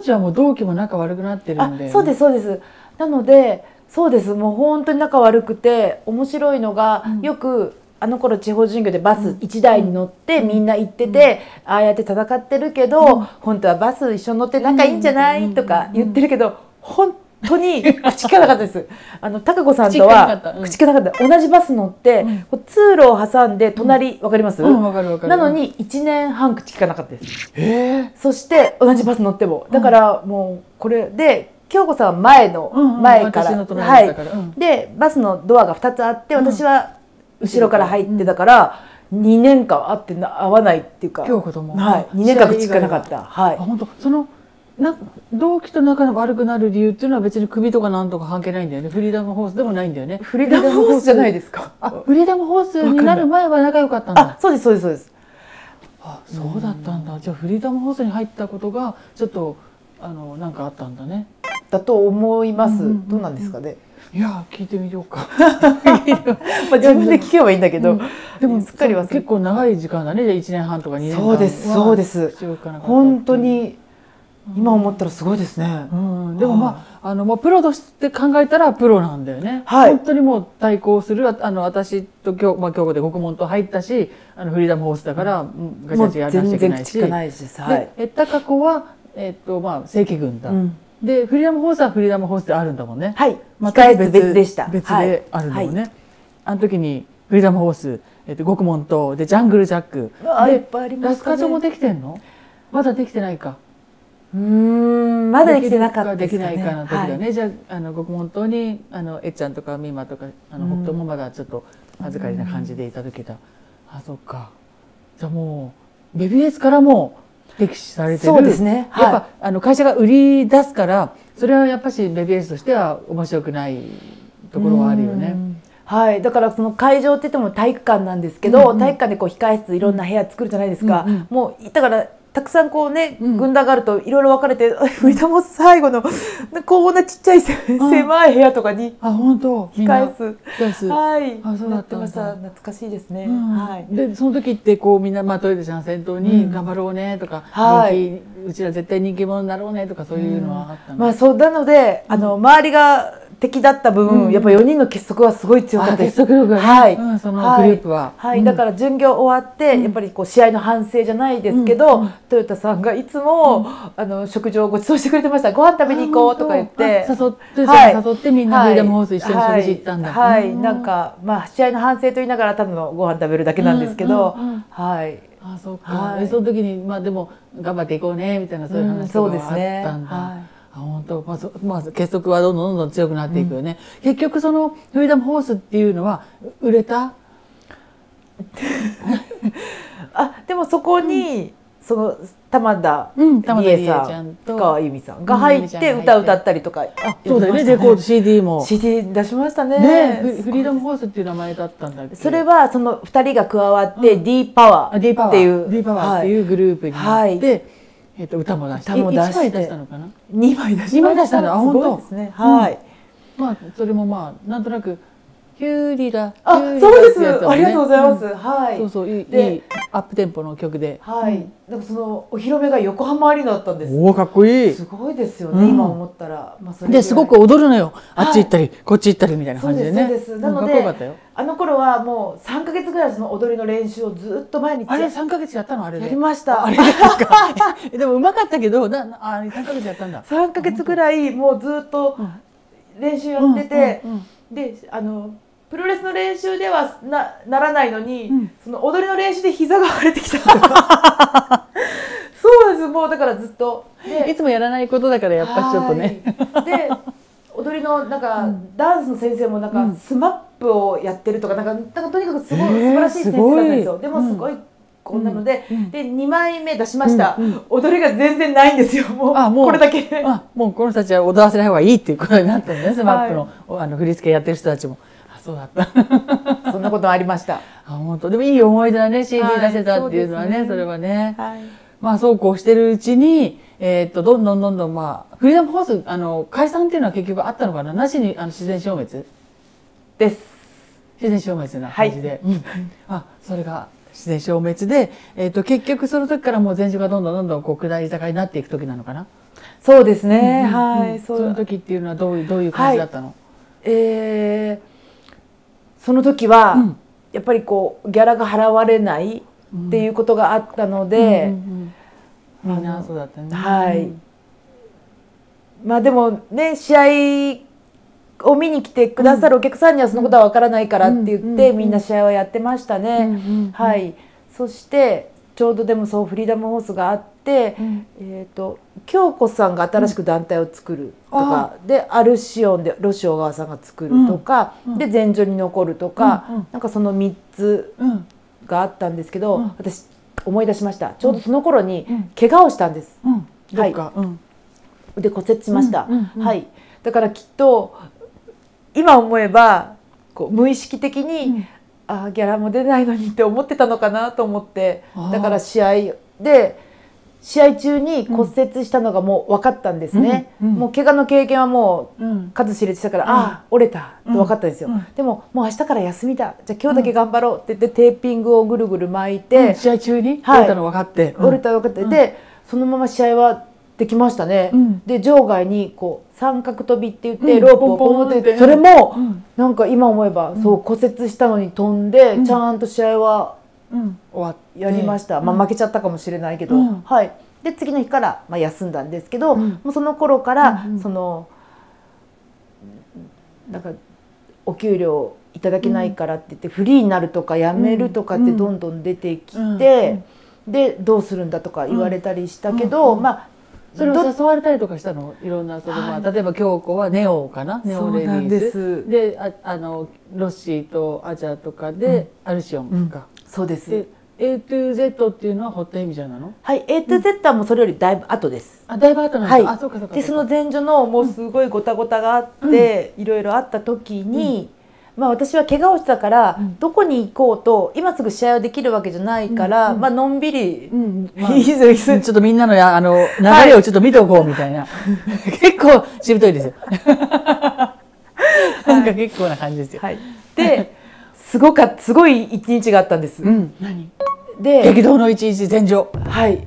当時はもう同期も仲悪くなってるんで、ね、そうですそうです。なのでそうです。もう本当に仲悪くて面白いのが、うん、よくあの頃地方巡業でバス1台に乗ってみんな行ってて、ああやって戦ってるけど、本当はバス一緒に乗って仲いいんじゃない？とか言ってるけど本当に口利かなかったです。あの高子さんとは口利かなかった。同じバス乗って、通路を挟んで隣わ、かります？なのに1年半口利かなかったです。そして同じバス乗っても。だからもうこれで京子さんは前の前から、はい、でバスのドアが2つあって私は後ろから入ってたから、2年間会って会わないっていうか。京子とも、はい、2年間口聞かなかった。はい。本当？そのな同期と仲が悪くなる理由っていうのは別に首とかなんとか関係ないんだよね。フリーダムホースでもないんだよね。フリーダムホースじゃないですか？あフリーダムホースになる前は仲良かったんだ。そうですそうですそうです。あそうだったんだ。じゃあフリーダムホースに入ったことがちょっとあのなんかあったんだね。だと思います、どうなんですかね？いや聞いてみようか。まあ自分で聞けばいいんだけど、うん、でもすっかりは結構長い時間だね。じゃあ1年半とか2年そうですそうです。本当に今思ったらすごいですね、うん、でもまああのもうプロとして考えたらプロなんだよね、はい、本当にもう対抗するあの私と今日、まあ、今日で国門と入ったしあのフリーダムホースだから、うん、ガチャチやらなきゃいけないし。ないし、はい、で高子は、えっとまあ、正規軍だ、うん。でフリーダムホースはフリーダムホースであるんだもんね。はい。また別別でした。別であるんだもんね、はい、あの時にフリーダムホース、えっと、獄門とでジャングルジャック。あいっぱいあります、ね、ラスカチョもできてんの？まだできてないかうんまだできてなかったで、ね、できないかな時だね、はい、じゃああの獄門島にあのえっちゃんとか美馬とかあの北斗もまだちょっと預かりな感じでいた時だあそっか。じゃあもうベビーエースからも歴史されてる。そうですね、はい、やっぱあの会社が売り出すからそれはやっぱしベビーエースとしては面白くないところはあるよね。はい、だからその会場って言っても体育館なんですけど、うんうん、体育館でこう控室いろんな部屋作るじゃないですか、うんうん、もうだからたくさんこうね、軍団があるといろいろ分かれて、フリーダム最後のこんなちっちゃい狭い部屋とかにあ本当。控室。はい。あそうだった懐かしいですね、はい、でその時ってこうみんなまあトイレちゃん先頭に頑張ろうねとか、はい、うちら絶対人気者になろうねとかそういうのはあったまあそうなのであの周りが敵だった分、うん、やっぱ4人の結束はすごい強かったです。はい、うん、そのグループは。はい、はい、だから巡業終わって、やっぱりこう試合の反省じゃないですけど、トヨタさんがいつも、あの食事をご馳走してくれてました。ご飯食べに行こうとか言って、誘って、はい、誘ってみんなフリーダムホース一緒に食事行ったんだ。はい、なんかまあ試合の反省と言いながら多分ご飯食べるだけなんですけど、はい。あ、そうか。はい、その時にまあでも頑張っていこうねみたいなそういう話があったんだ。はい。あ本当。まずまず結束はどんどんどんどん強くなっていくよね、うん、結局そのフリーダムホースっていうのは売れた？あでもそこに、うん、その玉田理恵さんと川由美さんが入って歌歌ったりとか、あそうだよね。レコード CD も。CD 出しましたね。ねフリーダムホースっていう名前だったんだそれはその2人が加わって、D パワーっていう D パワーっていうグループになって、はいえっ、と歌も出して、歌も出して、出したのかな？二枚出しました。2枚出したんだ。あ本当？ですね。はい。まあそれもまあなんとなくヒューリラ。あ、そうです。ありがとうございます。はい。そうそういいアップテンポの曲で。はい。なんかそのお披露目が横浜アリーナだったんです。おおかっこいい。すごいですよね。今思ったら。まあそれですごく踊るのよ。あっち行ったりこっち行ったりみたいな感じでね。そうです。なのであの頃はもう三ヶ月ぐらいその踊りの練習をずっと毎日。あれ三ヶ月やったの？あれやりました。あれ でもうまかったけど、なあ三ヶ月やったんだ。三ヶ月ぐらいもうずっと練習やってて、であの。プロレスの練習ではなならないのに、うん、その踊りの練習で膝が腫れてきた。そうです。もうだからずっと。いつもやらないことだからやっぱりちょっとね。で踊りのなんか、うん、ダンスの先生もなんか、 SMAPをやってるとかなんかなんかとにかくすごい、えー、素晴らしい先生だったんですよ。でもすごい、こんなので、うん、で2枚目出しました、うんうん、踊りが全然ないんですよ。もうあもう。これだけ。あもうこの人たちは踊らせない方がいいっていうことになったんですね SMAPの。はい、あの振り付けやってる人たちも。そうだった。そんなことありました？あ本当。でもいい思い出だね CD 出せたっていうのはねはいそね、それはね、はい、まあそうこうしてるうちにえー、っとどんどんどんどんまあフリーダムホースあの解散っていうのは結局あったのかな？なしにあの自然消滅？です。自然消滅な感じで、はい。うん、あそれが自然消滅で、えー、っと結局その時からもう全種がどんどんどんどんこう下り坂になっていく時なのかな？そうですね、うんうんうんはい。その時っていうのはどういうどういう感じだったの、えーその時は、うん。やっぱりこうギャラが払われないっていうことがあったので、みんなそうだったね。はい。まあでもね試合を見に来てくださるお客さんにはそのことはわからないからって言って、みんな試合はやってましたね。はい、そしてちょうどでもそうフリーダムホースがあって、うん。えー、と京子さんが新しく団体を作るとか、でアルシオンでロシオ川さんが作るとか、うん。うん。で前女に残るとか、うんうん。なんかその3つうん。があったんですけど、うん。私思い出しました。ちょうどその頃にうん。怪我をしたんです。はい。で骨折しました、うん。うん。うん。はい。だからきっと今思えばこう無意識的に、うんあーギャラも出ないのにって思ってたのかなと思って。だから試合で試合中に骨折したのがもう分かったんですね、うん。うん。もう怪我の経験はもううん。数知れてたから、うん。ああ折れたって分かったんですよ、うん。でももう明日から休みだ。じゃあ今日だけ頑張ろうって言ってテーピングをぐるぐる巻いて、試合中に？はい。折れたの分かって、折れた分かって、うんでそのまま試合はできましたね、うん。で場外にこう三角跳びって言ってうん。ロープをポンって、ポンポンってそれも、うん。なんか今思えば、うん。そう骨折したのに飛んで、うん。ちゃんと試合はうん。終わやりました、まあ、負けちゃったかもしれないけど、うん。はい。で次の日から、まあ、休んだんですけど、うん。もうその頃から、そのなんかお給料いただけないからって言って、フリーになるとか辞めるとかってどんどん出てきて、でどうするんだとか言われたりしたけど、まあそれをど誘われたりとかしたの？いろんなその、ま例えば京子はネオかなネオレディーです。スでああのロッシーとアジャとかで、アルシオンか、そうです。で A to Z っていうのは堀田恵美ちゃんなの？はい A to Z はもうそれよりだいぶ後です。あだいぶ後なんだ、はい。あそうかそうかでその前女のもうすごいごたごたがあって、いろいろあった時に、まあ、私は怪我をしたから、うん。どこに行こうと今すぐ試合はできるわけじゃないから、うん。うんまあのんびり、うん。まあ いいぞいいぞ。ちょっとみんなのやあの流れをちょっと見ておこうみたいな、結構しぶといですよ。なんか結構な感じですよ、はい、ですごかすごい一日があったんです。うん。何？で激動の一日前場。はい、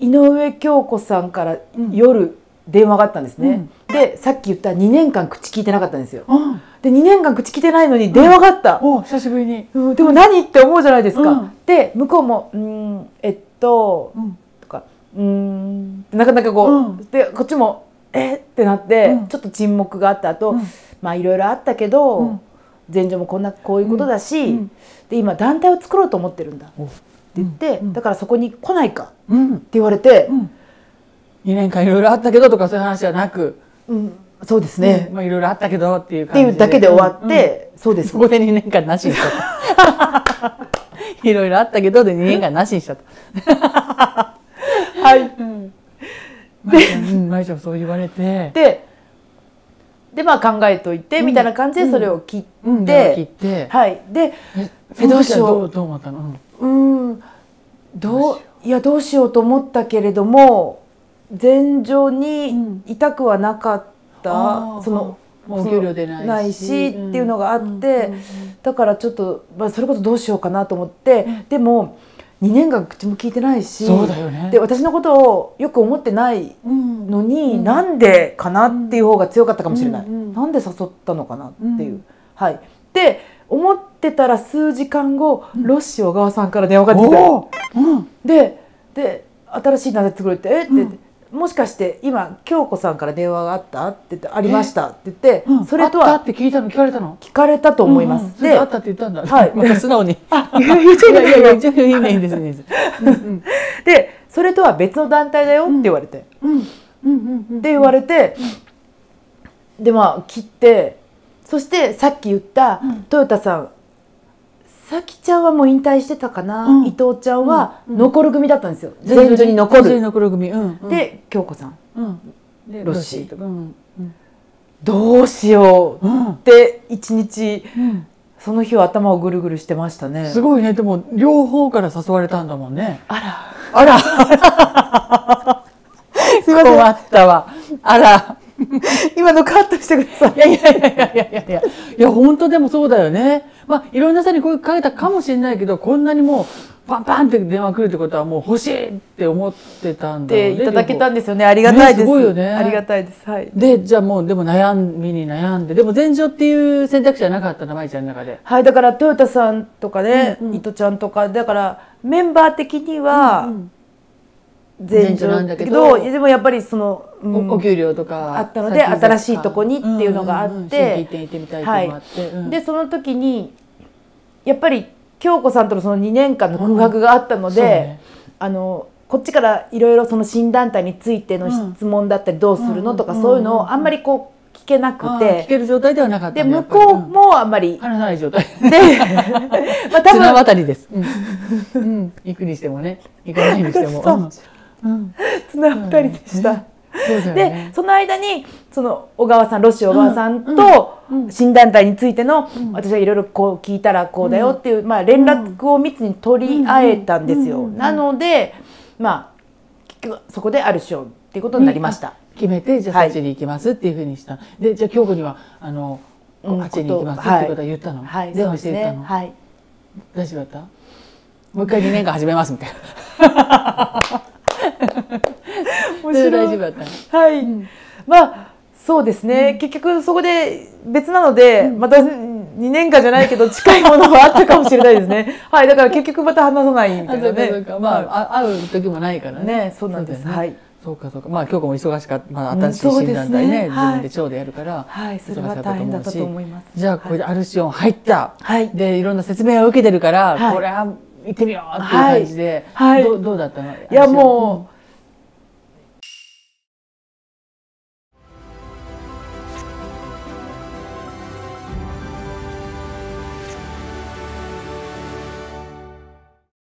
井上京子さんからうん。夜電話があったんですね、でさっき言った2年間口聞いてなかったんですよ。うんで2年間口聞いてないのに電話があった、お久しぶりに。うん。でも何って思うじゃないですか、うん。で向こうも「うーんえっとうん」とか「うーん」なかなかこう、うん。でこっちも「え？っ?」てなって、うん。ちょっと沈黙があった後、うん。まあいろいろあったけど、うん。前女もこんなこういうことだし、うん。で今団体を作ろうと思ってるんだ。ってお言って、うん。だからそこに来ないかってうん。言われて、うん。2年間いろいろあったけどとかそういう話じゃなく、うんそうですね、まあいろいろあったけどっていうってい感じでうだけで終わっうん。て、そうです。そこで2年間なしにしちゃった いろいろあったけどで2年間なしにしちゃったはい。うん。舞ちゃんうん舞ちゃんそう言われてででまあ考えといて、うんみたいな感じでそれを切って、うん電話切ってはいでええどうしようどうどう思ったのうんうんどういやどうしようと思ったけれども前場にいたくはなかった、あーそのお給料出ないし。っていうのがあって、だからちょっと、まあ、それこそどうしようかなと思って、でも2年間口も聞いてないしそうだよね。で私のことをよく思ってないうんのに、うんなんでかなっていう方が強かったかもしれない、うなんで誘ったのかなっていう、うん。はい。で思ってたら数時間後、ロッシー小川さんから電話がかかってきでで新しい名前作るって「え？っ?」て言って、うんもしかして今京子さんから電話があった?」って言って「ありました」って言って、うんそれとはあったって聞いたの聞かれたの？聞かれたと思います。うんであったって言ったんだ。はい。また素直に。あいやいやいやいやいや。いいねいいですねいいでそれとは別の団体だよって言われて、うんうんうんうんで言われて、でまあ切ってそしてさっき言ったうん。トヨタさんさきちゃんはもう引退してたかな、うん、伊藤ちゃんは残る組だったんですよ、全、う、女、ん、に残る。残る組、うん、で京子さん、うん、ロッシー、うん。どうしようって一日、うん。その日は頭をぐるぐるしてましたね。すごいね。でも両方から誘われたんだもんね。あら。あら。すいませ困ったわあら。今のカットしてください。いやいやいやいやいやいや。いや、本当でもそうだよね。まあいろんな人に声かけたかもしれないけどこんなにもうフパンパンって電話来るってことはもう欲しいって思ってたんだでいただけたんでですよね。ありがたいです,、ねすごいよね。ありがたいです。はい。でじゃあもうでも悩みに悩んで。でも前女っていう選択肢はなかったの舞ちゃんの中で。はい、だからトヨタさんとかね、うんうん。伊藤ちゃんとか。だからメンバー的にはうん前前女なんだけどどでもやっぱりその、うんおお給料とかあったので新しいとこにっていうのがあってでその時にやっぱり京子さんとのその2年間の空白があったので、そうねあのこっちからいろいろその新団体についての質問だったりどうするのとかうんそういうのをあんまりこう聞けなくあー聞てける状態ではなかったで向こうもあんまり。うん。話さない状態で まあ多綱分渡りです、うん。うん、行くにしてもね。行かないにしても。うん。綱渡りでした。ねそうだよでねその間にその小川さんロシ小川さんうんとうん。新団体についての、うん。私がいろいろこう聞いたらこうだよっていう、まあ、連絡を密に取り合えたんですよ。なのでまあ結局そこである賞っていうことになりました。決めてじゃあはい。そっちに行きますっていうふうにした、でじゃあ京子にはあの、あっちに行きますってことは言ったの、はい、電そうです話して言ったの、ね。はい。大丈夫だった？もう一回2年間始めますみたいなそれ大丈夫だった。のはい、まあそうですね、結局そこで別なので、また2年間じゃないけど近いものはあったかもしれないですね。はい。だから結局また話さないみたいなね。そうかまあ、あ会う時もないからね。ねそうなんです。ね。はい。そうかそうか。まあ京子も忙しかった、まあ、うん新しい新団体ね,、ねはい。自分で長でやるから、はい。それは大変だったと思います。じゃあこれでアルシオン入った、はい。でいろんな説明を受けてるから、はい。これは行ってみようっていう感じで、はい。どうどうだったの？いやも